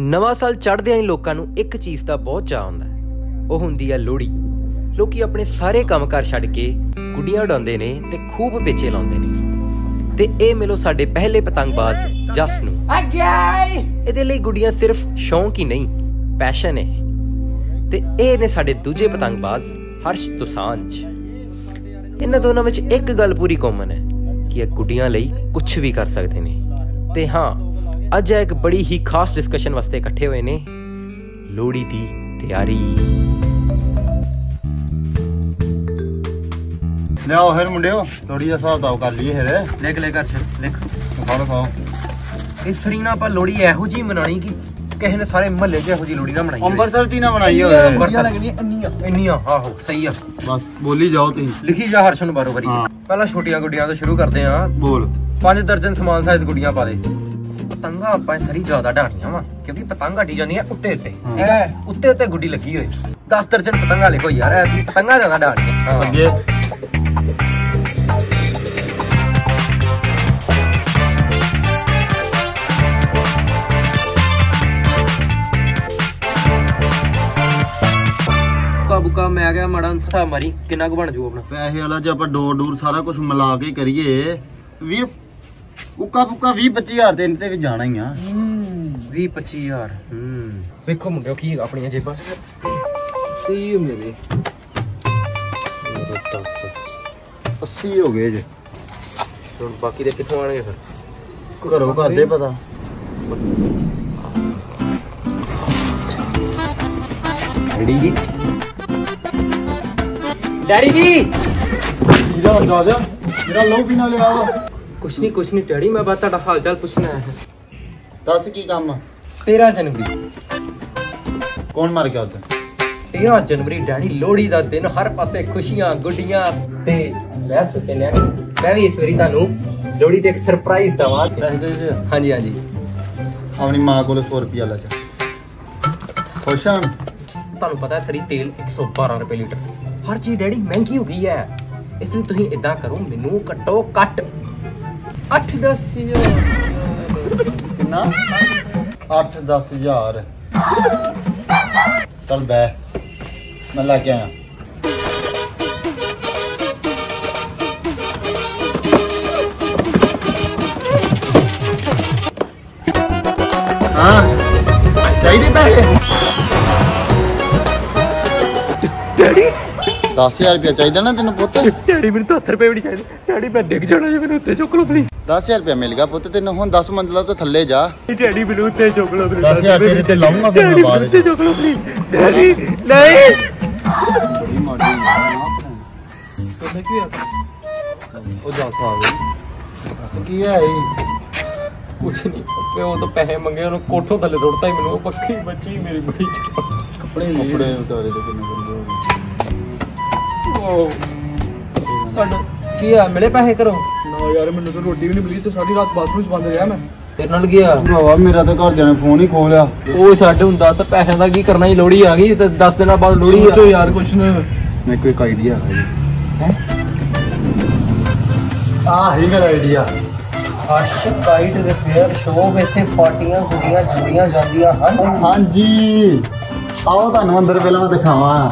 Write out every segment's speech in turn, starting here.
ਨਵਾਂ ਸਾਲ ਚੜ੍ਹਦਿਆਂ ਹੀ ਲੋਕਾਂ ਨੂੰ ਇੱਕ ਚੀਜ਼ ਦਾ ਬਹੁਤ ਚਾਅ ਹੁੰਦਾ ਹੈ। ਉਹ ਹੁੰਦੀ ਹੈ ਲੋਹੜੀ। ਲੋਕੀ ਆਪਣੇ ਸਾਰੇ ਕੰਮਕਾਰ ਛੱਡ ਕੇ ਗੁੱਡੀਆਂ ਉਡਾਉਂਦੇ ਨੇ ਤੇ ਖੂਬ ਪੇਚੇ ਲਾਉਂਦੇ ਨੇ। ਤੇ ਇਹ ਮਿਲੋ ਸਾਡੇ ਪਹਿਲੇ ਪਤੰਗਬਾਜ਼ ਜਸ ਨੂੰ। ਇਹਦੇ ਲਈ ਗੁੱਡੀਆਂ ਸਿਰਫ ਸ਼ੌਂਕ ਹੀ ਨਹੀਂ, ਪੈਸ਼ਨ ਹੈ। ਤੇ ਇਹ ਨੇ ਸਾਡੇ ਦੂਜੇ ਪਤੰਗਬਾਜ਼ ਹਰਸ਼ ਦੁਸਾਂਝ। ਇਹਨਾਂ ਦੋਨਾਂ ਵਿੱਚ ਇੱਕ ਗੱਲ ਪੂਰੀ ਕਾਮਨ ਹੈ ਕਿ ਇਹ ਗੁੱਡੀਆਂ ਲਈ ਕੁਝ ਵੀ ਕਰ ਸਕਦੇ ਨੇ। ਤੇ ਹਾਂ ਅੱਜ ਇੱਕ ਬੜੀ ਹੀ ਖਾਸ ਡਿਸਕਸ਼ਨ ਵਾਸਤੇ ਇਕੱਠੇ ਹੋਏ ਨੇ। ਲੋਹੜੀ ਦੀ ਤਿਆਰੀ। ਲਿਆਓ ਫਿਰ ਮੁੰਡਿਓ ਥੋੜੀ ਜਿਹਾ ਹਿਸਾਬ ਕਰ ਲਈਏ ਫਿਰ। ਲਿਖ ਲੈ ਕਰ ਲਿਖ ਖਾਓ ਖਾਓ ਇਹ ਸਰੀਨਾ ਆਪਾਂ ਲੋਹੜੀ ਇਹੋ ਜੀ ਮਨਾਣੀ ਕਿ ਕਿਸੇ ਨੇ ਸਾਰੇ ਮਹੱਲੇ 'ਚ ਇਹੋ ਜੀ ਲੋਹੜੀ ਨਾ ਮਨਾਈ ਹੋਵੇ। ਅੰਬਰਸਰ ਦੀ ਨਾ ਬਣਾਈ ਹੋਵੇ। ਅੰਮ੍ਰਿਤਸਰ ਲੱਗਣੀ ਇੰਨੀਆਂ। ਇੰਨੀਆਂ ਆਹੋ ਸਹੀ ਆ। ਬਸ ਬੋਲੀ ਜਾਓ ਤੁਸੀਂ। ਲਿਖੀ ਜਾ ਹਰਸ਼ ਨੂੰ ਬਾਰੋ ਬਾਰੀ ਹਾਂ। ਪਹਿਲਾਂ ਛੋਟੀਆਂ ਗੁੱਡੀਆਂ ਤੋਂ ਸ਼ੁਰੂ ਕਰਦੇ ਆ। ਬੋਲ। ਪੰਜ ਦਰਜਨ ਸਮਾਲ ਸਾਈਜ਼ ਗੁੱਡੀਆਂ ਪਾ ਦੇ। ਪਤੰਗਾ ਆਪਾਂ ਸਾਰੀ ਜ਼ਿਆਦਾ ਢਾਣੀਆਂ ਵਾ ਕਿਉਂਕਿ ਪਤੰਗ ਹਟੀ ਜਾਂਦੀਆਂ ਉੱਤੇ ਉੱਤੇ। ਹਾਂ। ਇਹ ਉੱਤੇ ਉੱਤੇ ਗੁੱਡੀ ਲੱਗੀ ਹੋਈ। 10 ਦਰਜਨ ਪਤੰਗਾ ਲਿਖੋ ਯਾਰ ਐਸੀ ਪਤੰਗਾ ਜ਼ਿਆਦਾ ਢਾਣੀਆਂ ਹਾਂ। ਅੱਗੇ। ਬੁਕਾ ਮੈਂ ਗਿਆ ਮੜਾ ਸਾ ਮਾਰੀ ਕਿੰਨਾ ਕੁ ਬਣ ਜੂ ਆਪਣਾ? ਪੈਸੇ ਵਾਲਾ ਜੇ ਆਪਾਂ ਡੋਰ ਡੂਰ ਸਾਰਾ ਕੁਝ ਮਿਲਾ ਕੇ ਕਰੀਏ ਵੀਰ ਉੱਕਾ ਪੁੱਕਾ 20 25000 ਦੇ ਤੇ ਵੀ ਜਾਣਾ ਹੀ ਆ। 20 25000 ਹੂੰ। ਵੇਖੋ ਮੁੰਡਿਓ ਕੀ ਆਪਣੀਆਂ ਜੇਬਾਂ 'ਚ ਤੇ। ਮੇਰੇ ਮੇਰੇ। 10 80 ਹੋ ਗਏ ਜੇ। ਹੁਣ ਬਾਕੀ ਦੇ ਕਿੱਥੋਂ ਆਣਗੇ ਫਿਰ? ਘਰੋਂ ਕਰਦੇ ਪਤਾ। ਡੈਡੀ ਜੀ। ਡੈਡੀ ਜੀ! ਜਿਹੜਾ ਹੁੰਦਾ ਜਾ ਜਿਹੜਾ ਲਹੂ ਪੀਣਾ ਲਿਆ ਵਾ। ਕੁਛ ਨਹੀਂ ਕੁਛ ਨਹੀਂ ਡੈਡੀ ਮੈਂ ਬਸ ਤੁਹਾਡਾ ਹਾਲ ਚਾਲ ਪੁੱਛਣਾ ਆਇਆ ਹਾਂ। ਦੱਸ ਕੀ ਕੰਮ ਆ? 13 ਜਨਵਰੀ। ਕੌਣ ਮਰ ਗਿਆ ਉਦੋਂ 13 ਜਨਵਰੀ ਡੈਡੀ ਲੋਹੜੀ ਦਾ ਦਿਨ ਹਰ ਪਾਸੇ ਖੁਸ਼ੀਆਂ ਗੁੱਡੀਆਂ ਤੇ ਮੈਂ ਸੋਚਿਆ ਮੈਂ ਵੀ ਇਸ ਵਾਰੀ ਤੁਹਾਨੂੰ ਲੋਹੜੀ ਤੇ ਇੱਕ ਸਰਪ੍ਰਾਈਜ਼ ਦਵਾਂ। ਪੈਸੇ ਦੇ ਦੇ ਹਾਂਜੀ ਹਾਂਜੀ। ਆਪਣੀ ਮਾਂ ਕੋਲ 100 ਰੁਪਿਆ ਲੈ ਜਾ। ਖੁਸ਼ ਹਾਂ ਤੁਹਾਨੂੰ ਪਤਾ ਹੈ ਸਰੀ ਤੇਲ 112 ਰੁਪਏ ਲੀਟਰ। ਹਰ ਚੀਜ਼ ਡੈਡੀ ਮਹਿੰਗੀ ਹੋ ਗਈ ਹੈ। ਇਸ ਲਈ ਤੁਸੀਂ ਇਦਾਂ ਕਰੋ ਮੈਨੂੰ ਘੱਟੋ ਘੱਟ। 8-10 ਕਿੰਨਾ? 8-10000 ਚੱਲ ਬੈ। ਮੈਂ ਲੈ ਕੇ ਆਇਆ। ਹਾਂ। ਚਾਹੀਦੇ ਪੈਸੇ? ਡੈਡੀ? 10000 ਰੁਪਇਆ ਚਾਹੀਦਾ ਨਾ ਤੈਨੂੰ ਪੁੱਤ। ਡੈਡੀ ਮੈਨੂੰ 10 ਰੁਪਏ ਵੀ ਨਹੀਂ ਚਾਹੀਦੇ। ਡੈਡੀ ਮੈਂ ਡਿੱਗ ਜਾਣਾ ਜੇ ਮੈਨੂੰ ਉੱਤੇ ਚੁੱਕ ਲਓ ਪਲੀਜ਼ 10000 ਰੁਪਇਆ ਮਿਲ ਗਿਆ ਪੁੱਤ ਤੈਨੂੰ ਹੁਣ 10 ਮੰਜ਼ਲਾ ਤੋਂ ਥੱਲੇ ਜਾ। ਡੈਡੀ ਮੈਨੂੰ ਉੱਤੇ ਚੁੱਕ ਲਓ please। 10000 ਤੇਰੇ ਤੇ ਲਾਉਂਗਾ ਫਿਰ ਮੈਂ ਬਾਅਦ ਵਿੱਚ। ਚੁੱਕ ਲਓ ਪਲੀਜ਼ ਡੈਡੀ ਨਹੀਂ। ਬੜੀ ਮਾੜੀ ਉਹ ਜਾ ਖਾ ਗਈ ਕੀ ਹੈ ਇਹ? ਕੁਛ ਨਹੀਂ ਪਿਓ ਤੋਂ ਪੈਸੇ ਮੰਗੇ ਉਹਨੂੰ ਕੋਠੋਂ ਥੱਲੇ ਸੁੱਟਤਾ ਹੀ ਮੈਨੂੰ ਉਹ ਪੱਖੀ ਬੱਚੀ ਮੇਰੀ ਬੜੀ ਕੱਪੜੇ ਕੱਪੜੇ ਉਤਾਰੇ ਦੇ ਕਿੰਨੇ ਉਹ ਤੁਹਾਡਾ ਕੀ ਆ ਮਿਲੇ ਪੈਸੇ ਕਰੋ ਨਾ ਯਾਰ ਮੈਨੂੰ ਤਾਂ ਰੋਟੀ ਵੀ ਨਹੀਂ ਮਿਲੀ ਤੇ ਸਾਰੀ ਰਾਤ ਬਾਥਰੂਮ 'ਚ ਬੰਦ ਰਿਹਾ ਮੈਂ। ਤੇਰੇ ਨਾਲ ਗਿਆ ਭਰਾਵਾ ਮੇਰਾ ਤਾਂ ਘਰਦਿਆਂ ਨੇ ਫੋਨ ਹੀ ਖੋਲਿਆ। ਉਹ ਛੱਡ ਹੁੰਦਾ ਤਾਂ ਪੈਸਿਆਂ ਦਾ ਕੀ ਕਰਨਾ ਹੀ ਲੋੜੀ ਆ ਗਈ ਤੇ 10 ਦਿਨਾਂ ਬਾਅਦ ਲੋੜੀ ਸੋਚੋ ਆ ਯਾਰ ਕੁਛ ਨਾ। ਕੋਲ ਇੱਕ ਆਈਡੀਆ ਹੈ ਜੀ। ਆ ਹੀ ਮੇਰਾ idea Harsh kite repair shop ਇੱਥੇ ਪਾਰਟੀਆਂ ਗੁੱਡੀਆਂ ਜੁੜੀਆਂ ਜਾਂਦੀਆਂ ਹਨ। ਹਾਂਜੀ। ਆਓ ਤੁਹਾਨੂੰ ਅੰਦਰ ਪਹਿਲਾਂ ਮੈਂ ਦਿਖਾਵਾਂ।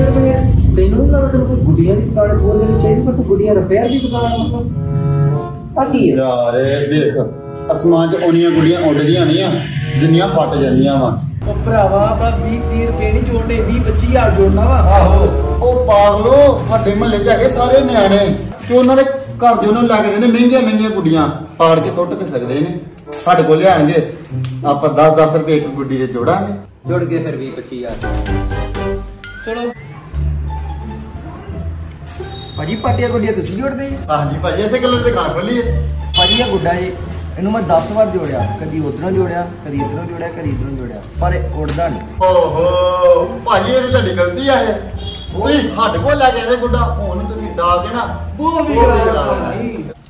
ਯਾਰ ਤੈਨੂੰ ਨਹੀਂ ਲੱਗਦਾ ਤੈਨੂੰ ਕੋਈ ਗੁੱਡੀਆਂ ਦੀ ਦੁਕਾਨ ਖੋਲ ਲੈਣੀ ਚਾਹੀਦੀ ਪਰ ਤੂੰ ਗੁੱਡੀਆਂ ਰਿਪੇਅਰ ਦੀ ਦੁਕਾਨ ਮਤਲਬ ਆ ਕੀ ਹੈ ਯਾਰ ਇਹ ਦੇਖ ਅਸਮਾਨ 'ਚ ਓਨੀਆਂ ਗੁੱਡੀਆਂ ਉੱਡਦੀਆਂ ਨਹੀਂ ਆ ਜਿੰਨੀਆਂ ਫਟ ਜਾਂਦੀਆਂ ਵਾ। ਉਹ ਭਰਾਵਾ ਆਪਾਂ 20 30 ਰੁਪਏ ਨਹੀਂ ਜੋੜਨੇ 20 25000 ਜੋੜਨਾ ਵਾ। ਆਹੋ ਉਹ ਪਾਗਲੋ ਸਾਡੇ ਮਹੱਲੇ 'ਚ ਹੈਗੇ ਸਾਰੇ ਨਿਆਣੇ ਤੇ ਉਹਨਾਂ ਦੇ ਘਰ ਦੇ ਉਹਨੂੰ ਲੱਗਦੇ ਨੇ ਮਹਿੰਗੀਆਂ ਮਹਿੰਗੀਆਂ ਗੁੱਡੀਆਂ। ਪਾੜ ਕੇ ਸੁੱਟ ਤੇ ਸਕਦੇ ਨੇ। ਸਾਡੇ ਕੋਲ ਲਿਆਣਗੇ ਆਪਾਂ 10-10 ਰੁਪਏ ਇੱਕ ਗੁੱਡੀ ਦੇ ਜੋੜਾਂਗੇ। ਜੁੜ ਗਏ ਫਿਰ 20 25000 ਚਲੋ। ਭਾਜੀ ਪਾਰਟੀਆਂ ਗੁੱਡੀਆਂ ਤੁਸੀਂ ਜੋੜਦੇ ਜੀ? ਹਾਂਜੀ ਭਾਜੀ ਇਸੇ ਕਲਰ ਦੀ ਦੁਕਾਨ ਖੋਲੀ ਹੈ। ਭਾਜੀ ਇਹ ਗੁੱਡਾ ਜੀ ਇਹਨੂੰ ਮੈਂ 10 ਵਾਰ ਜੋੜਿਆ। ਕਦੀ ਉਧਰੋਂ ਜੋੜਿਆ ਕਦੀ ਇਧਰੋਂ ਜੋੜਿਆ ਕਦੀ ਇਧਰੋਂ ਜੋੜਿਆ। ਪਰ ਇਹ ਉੱਡਦਾ ਨਹੀਂ। ਓਹੋ ਭਾਜੀ ਇਹ ਤੁਹਾਡੀ ਗਲਤੀ ਆ ਇਹ। ਤੁਸੀਂ ਸਾਡੇ ਕੋਲ ਲੈ ਕੇ ਆਏ ਗੁੱਡਾ ਹੁਣ ਤੁਸੀਂ ਡਾ ਕੇ ਨਾ ਉਹ ਵੀ ਕਰਾ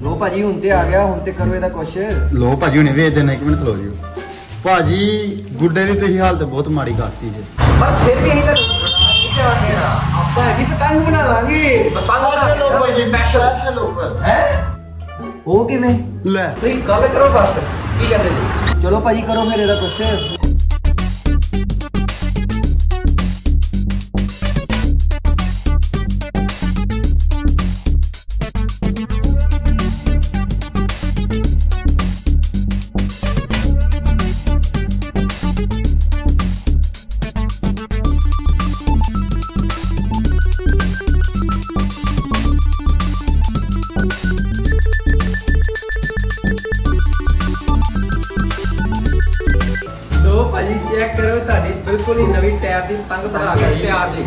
ਲੋ ਭਾਜੀ ਹੁਣ ਤੇ ਆ ਗਿਆ ਹੁਣ ਤੇ ਕਰੋ ਇਹਦਾ ਕੁਛ। ਲੋ ਭਾਜੀ ਹੁਣੇ ਵੇਚ ਦੇਣਾ ਇੱਕ ਮਿੰਟ ਖਲੋ ਜਿਓ ਭਾਜੀ ਗੁੱਡੇ ਦੀ ਤੁਸੀਂ ਹਾਲਤ ਬਹੁਤ ਮਾੜੀ ਕਰਤੀ ਜੇ। ਪਰ ਫਿਰ ਵੀ ਅਸੀਂ ਤਾਂ ਆਪਾਂ ਇਹ ਪਤੰਗ ਬਣਾ ਲਾਂਗੇ। ਸਪੈਸ਼ਲ ਆਫਰ ਜੀ ਸਪੈਸ਼ਲ ਆਫਰ ਹੈ? ਉਹ ਕਿਵੇਂ? ਲੈ। ਤੁਸੀਂ ਗੱਲ ਕਰੋ ਬਸ। ਕੀ ਕਹਿੰਦੇ ਜੀ? ਚਲੋ ਭਾਜੀ ਕਰੋ ਫਿਰ ਇਹਦਾ ਕੁਛ। ਚੈੱਕ ਕਰੋ ਤੁਹਾਡੀ ਬਿਲਕੁਲ ਹੀ ਨਵੀਂ ਟੈਪ ਦੀ ਪਤੰਗ ਬਣਾ ਕੇ ਤਿਆਰ ਜੀ।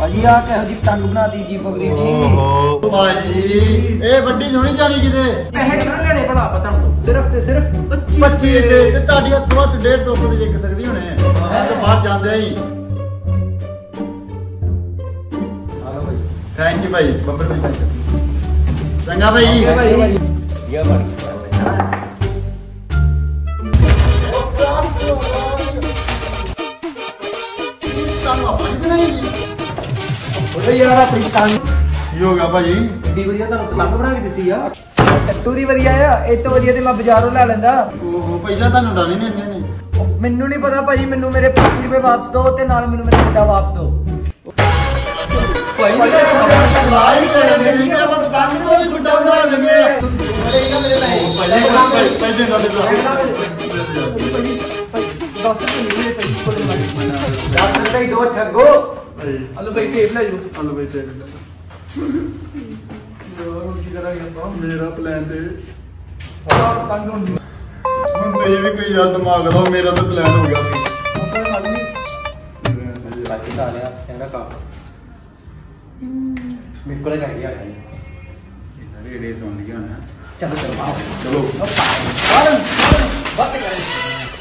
ਭਾਜੀ ਆ ਕਿਹੋ ਜੀ ਪਤੰਗ ਬਣਾਤੀ ਜੀ ਬਗਰੀ ਦੀ ਓਹੋ। ਭਾਜੀ ਇਹ ਵੱਡੀ ਹੋਣੀ ਜਾਣੀ ਕਿਤੇ। ਪੈਸੇ ਨਾ ਲੈਣੇ ਭਲਾ ਪਤੰਗ ਤੋਂ ਸਿਰਫ ਤੇ ਸਿਰਫ 25 25 ਰੁਪਏ। ਤੇ ਤੁਹਾਡੀ ਹੱਥੋਂ ਹੱਥ 1.5 2 ਦੀ ਵਿਕ ਸਕਦੀ ਹੁਣੇ। ਮੈਂ ਤਾਂ ਬਾਹਰ ਜਾਂਦੇ ਹੀ। ਥੈਂਕ ਯੂ ਭਾਈ ਬੱਬਰ ਭਾਈ। ਚੰਗਾ ਭਾਈ। ਭਾਈ। ਇਹ ਬਣ ਉਹਦੇ ਯਾਰ ਆਪਣੀ ਪਤੰਗ ਕੀ ਹੋ ਗਿਆ ਭਾਜੀ ਏਡੀ ਵਧੀਆ ਤੁਹਾਨੂੰ ਪਤੰਗ ਬਣਾ ਕੇ ਦਿੱਤੀ ਆ ਦੀ ਵਧੀਆ ਆ ਇਹ ਤੋਂ ਵਧੀਆ ਤੇ ਮੈਂ ਬਾਜ਼ਾਰੋਂ ਲੈ ਲੈਂਦਾ ਓਹੋ ਪਹਿਲਾਂ ਤੁਹਾਨੂੰ ਡਾਣੀ ਨਹੀਂ ਦਿੰਦੇ ਨੇ ਮੈਨੂੰ ਨਹੀਂ ਪਤਾ ਭਾਜੀ ਮੈਨੂੰ ਮੇਰੇ 25 ਰੁਪਏ ਵਾਪਸ ਦਿਓ ਤੇ ਨਾਲ ਮੈਨੂੰ ਮੇਰਾ ਗੁੱਡਾ ਵਾਪਸ ਦਿਓ ਭਾਈ ਸਲਾਈ ਕਰਦੇ ਨੇ ਕਿ ਆਪਾਂ ਪਤੰਗ ਤੋਂ ਵੀ ਗੁੱਡਾ ਬਣਾ ਦਿੰਦੇ ਆ ਓ ਭਾਈ ਭਾਈ ਪੈਸੇ ਨਾ ਦੇ ਦਸ ਨਹੀਂ ਮੇਰੇ ਪੈਸੇ ਕੋਲ ਮੈਂ 10 ਰੁਪਏ ਦੋ ਠੱਗੋ ਹਲੋ ਭਾਈ ਟੇਪ ਲੈ ਜਾਓ। ਹਲੋ ਬਈ ਤੇਰੇ ਮੇਰਾ ਪਲਾਨ ਤੇ ਪਤੰਗ ਹੁੰਦੀ ਹੁਣ ਤੇ ਵੀ ਕੋਈ ਯਾਰ ਦਿਮਾਗ ਲਾਓ ਮੇਰਾ ਤਾਂ ਪਲਾਨ ਹੋ ਗਿਆ ਸੀ। ਬਾਕੀ ਤਾਂ ਲਿਆ ਕਹਿੰਦਾ ਕਾ ਮੇਰੇ ਕੋਲੇ ਨਹੀਂ ਆ ਜੀ ਇਹਨਾਂ ਦੇ ਰੇ ਸੁਣ ਲਿਆ ਨਾ ਚਲੋ ਚਲੋ ਚਲੋ।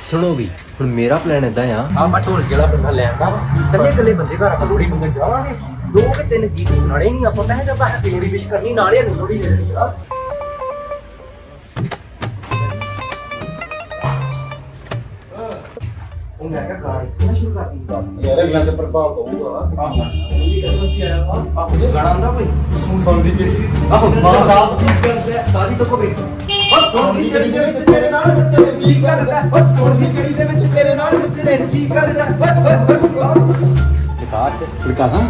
ਸੁਣੋ ਵੀ ਹੁਣ ਮੇਰਾ ਪਲਾਨ ਇਦਾਂ ਆ। ਆਪਾਂ ਢੋਲ ਜਿਹੜਾ ਬੰਦਾ ਲੈ ਆਂਦਾ ਕੱਲੇ ਕੱਲੇ ਬੰਦੇ ਘਰ ਆਪਾਂ ਲੋੜੀ ਮੰਗਣ ਜਾਵਾਂਗੇ। ਦੋ ਕਿ ਤਿੰਨ ਗੀਤ ਸੁਣਾਣੇ ਨਹੀਂ, ਆਪਾਂ ਪਹਿਲੇ ਤਾਂ ਬਾਹਰ ਲੋੜੀ ਵਿਸ਼ ਕਰਨੀ, ਨਾਲੇ ਲੋੜੀ ਦੇ ਆ। ਉਹ ਮੈਂ ਕਿਹਾ ਸ਼ੁਰੂ ਕਰਦੀ ਯਾਰ ਅਗਲਾ ਤੇ ਪ੍ਰਭਾਵ ਪਊਗਾ। ਆਹੋ ਇਹ ਕਦੋਂ ਸੀ ਆਇਆ ਵਾ ਆਹੋ ਗਾਣਾ ਆਉਂਦਾ ਕੋਈ ਸੁਣ ਦੀ ਜਿਹੜੀ ਆਹੋ ਮਾਂ ਸਾਹਿਬ ਸਾਰੀ ਤੋਂ ਕੋ ਬੈਠ ਉਹ ਸੁਣ ਦੀ ਜਿਹੜੀ ਦੇ ਵਿੱਚ ਤੇਰੇ ਨਾਲ ਨੱਚਣ ਨੂੰ ਜੀ ਕਰਦਾ ਉਹ ਸੁਣ ਦੀ ਜਿਹੜੀ ਦੇ ਵਿੱਚ ਤੇਰੇ ਨਾਲ ਨੱਚਣ ਨੂੰ ਜੀ ਕਰਦਾ ਵਿਕਾਸ ਲਿਖਾਦਾ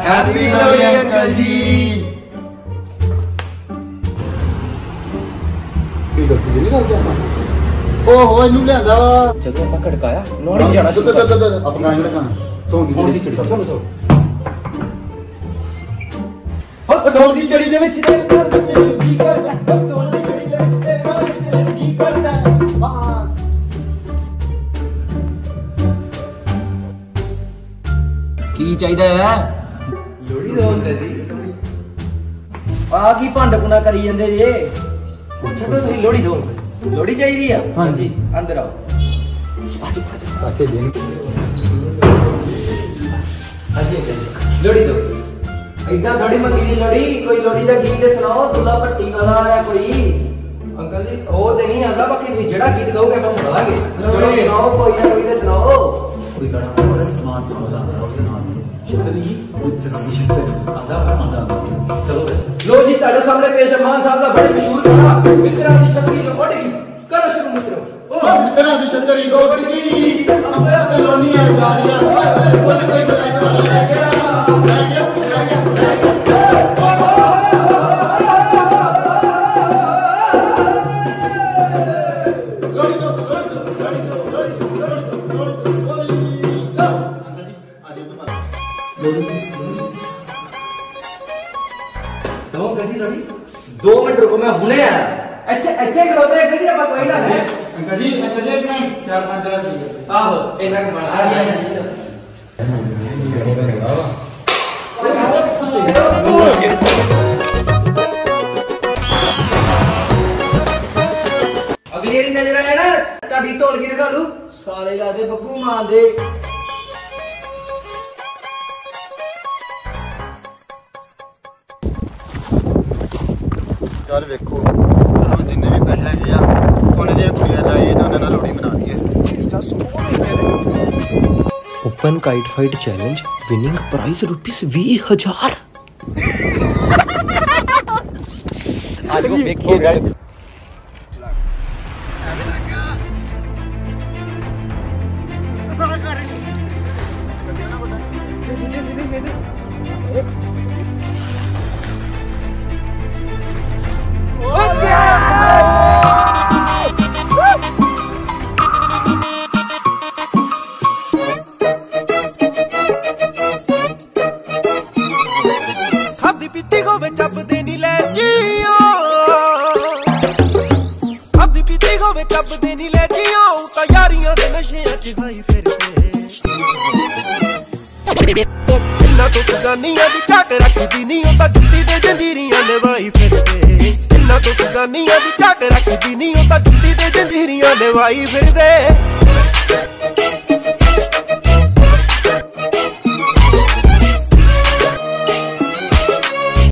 ਹੈਪੀ ਬਰਥਡੇ ਅੰਕਲ ਜੀ ਕੀ ਗੱਤੀ ਨਹੀਂ ਕਰਦਾ ਓਹੋ ਇਹਨੂੰ ਲਿਆਂਦਾ। ਵਾ ਜਦੋਂ ਆਪਾਂ ਖੜਕਾਇਆ ਲੋੜੀ ਜਾਣਾ ਸ਼ੁਰੂ ਕਰ ਆਪਾਂ ਗਾਣੇ ਲਗਾਣਾ ਸੌਂ ਹੁਣ ਦੀ ਦੀ ਚੜੀ। ਚਲੋ ਚਲੋ। ਉਹ ਸੌਂ ਦੀ ਚੜੀ ਦੇ ਵਿੱਚ ਤੇਰੇ ਨਾਲ ਨੱਚਣ ਨੂੰ ਜੀ ਕਰਦਾ? ਉਹ ਸੌਂ ਦੀ ਚੜੀ ਦੇ ਵਿੱਚ ਤੇਰੇ ਨਾਲ ਨੱਚਣ ਨੂੰ ਜੀ ਕਰਦਾ? ਵਾਹ ਕੀ ਚਾਹੀਦਾ ਹੈ? ਲੋੜੀ ਦੋ ਅੰਕਲ ਜੀ। ਆ ਕੀ ਭੰਡ ਪੁਣਾ ਕਰੀ ਜਾਂਦੇ ਜੇ? ਛੱਡੋ ਤੁਸੀਂ ਲੋੜੀ ਦੋ। ਲੋੜੀ ਚਾਹੀਦੀ ਆ? ਹਾਂਜੀ। ਅੰਦਰ ਆਓ। ਪਾਸੇ ਦੇਣ ਹਾਂਜੀ ਲੋੜੀ ਦੋ। ਇਦਾਂ ਥੋੜੀ ਮੰਗੀ ਦੀ ਲੋੜੀ ਕੋਈ ਲੋੜੀ ਦਾ ਗੀਤ ਤੇ ਸੁਣਾਓ ਦੁੱਲਾ ਭੱਟੀ ਵਾਲਾ ਆ ਕੋਈ। ਅੰਕਲ ਜੀ ਉਹ ਤੇ ਨਹੀਂ ਆਉਂਦਾ ਬਾਕੀ ਤੁਸੀਂ ਜਿਹੜਾ ਗੀਤ ਗਾਓਗੇ ਆਪਾਂ ਸੁਣਾ ਦਾਂਗੇ। ਚਲੋ ਸੁਣਾਓ ਕੋਈ ਨਾ ਕੋਈ ਤੇ ਸੁਣਾਓ। ਕੋਈ ਗਾਣਾ ਮਾਂ ਚੋਂ ਸਾਡਾ ਉਹਦੇ ਨਾਲ ਸ਼ੁਕਰ ਜੀ ਉੱਤੇ ਦਾ ਮਿਸ਼ਤੇ ਆਂਦਾ ਵਾ। ਚਲੋ। ਲੋ ਜੀ ਤੁਹਾਡੇ ਸਾਹਮਣੇ ਪੇਸ਼ ਹੈ ਮਾਨ ਸਾਹਿਬ ਦਾ ਬੜੇ ਮਸ਼ਹੂਰ ਗਾਣਾ ਮਿੱਤਰਾਂ ਦੀ ਸ਼ਕਤੀ ਜੋ ਉੱਡ ਗਈ ਕਰੋ ਸ਼ੁਰੂ ਮਿੱਤਰੋ ਉਹ ਮਿੱਤਰਾਂ ਦੀ ਛਤਰੀ ਗੋਟ ਗਈ ਅੰਬਰਾਂ ਤੇ ਲੋਨੀਆਂ ਉਡਾਰੀਆਂ ਓਏ ਫੁੱਲ ਕੋਈ ਬਲੈਕ ਵਾਲਾ ਲੈ ਗਿਆ ਮੈਂ ਹੁਣੇ ਆਇਆ। ਇੱਥੇ ਇੱਥੇ ਖਲੋਤੇ ਗੱਡੀ ਆਪਾਂ ਕੋਈ ਨਾ ਹੈ। ਅੰਕਲ ਜੀ ਅੰਕਲ ਜੀ ਆਪਣਾ ਚਾਰ ਪੰਜ ਹਜ਼ਾਰ ਆਹੋ ਇਹਨਾਂ ਕੁ ਬਣਾ ਆ ਜੀ ਅਗਲੀ ਜਿਹੜੀ ਨਜ਼ਰ ਆਇਆ ਨਾ ਤੁਹਾਡੀ ਢੋਲਕੀ ਰਖਾ ਲੂ ਸਾਲੇ ਲਾਦੇ ਬੱਬੂ ਮਾਂ ਦੇ। ਯਾਰ ਵੇਖੋ ਹੁਣ ਜਿੰਨੇ ਵੀ ਪੈਸੇ ਹੈਗੇ ਆ ਉਹਨਾਂ ਦੀਆਂ ਕੁੜੀਆਂ ਲਾਈਏ ਤੇ ਉਹਨਾਂ ਨਾਲ ਲੋਹੜੀ ਮਨਾ ਦਈਏ open kite fight challenge winning prize rupees 20000 आज वो देखिए ਇੰਨਾ ਤੋਂ ਗਾਨੀਆਂ ਦੀ ਝਾਕ ਰੱਖਦੀ ਨਹੀਂ ਉਹ ਤਾਂ ਜੁੱਤੀ ਦੇ ਜੰਜੀਰੀਆਂ ਨਿਭਾਈ ਫਿਰਦੇ। ਇੰਨਾ ਤੋਂ ਗਾਨੀਆਂ ਦੀ ਝਾਕ ਰੱਖਦੀ ਨਹੀਂ ਉਹ ਤਾਂ ਜੁੱਤੀ ਦੇ ਜੰਜੀਰੀਆਂ ਨਿਭਾਈ ਫਿਰਦੇ।